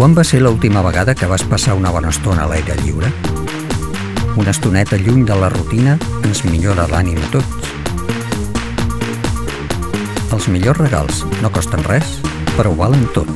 Quan va ser l'última vegada que vas passar una bona estona a l'aire lliure? Una estoneta lluny de la rutina ens millora l'ànim a tots. Els millors regals no costen res, però ho valen tot.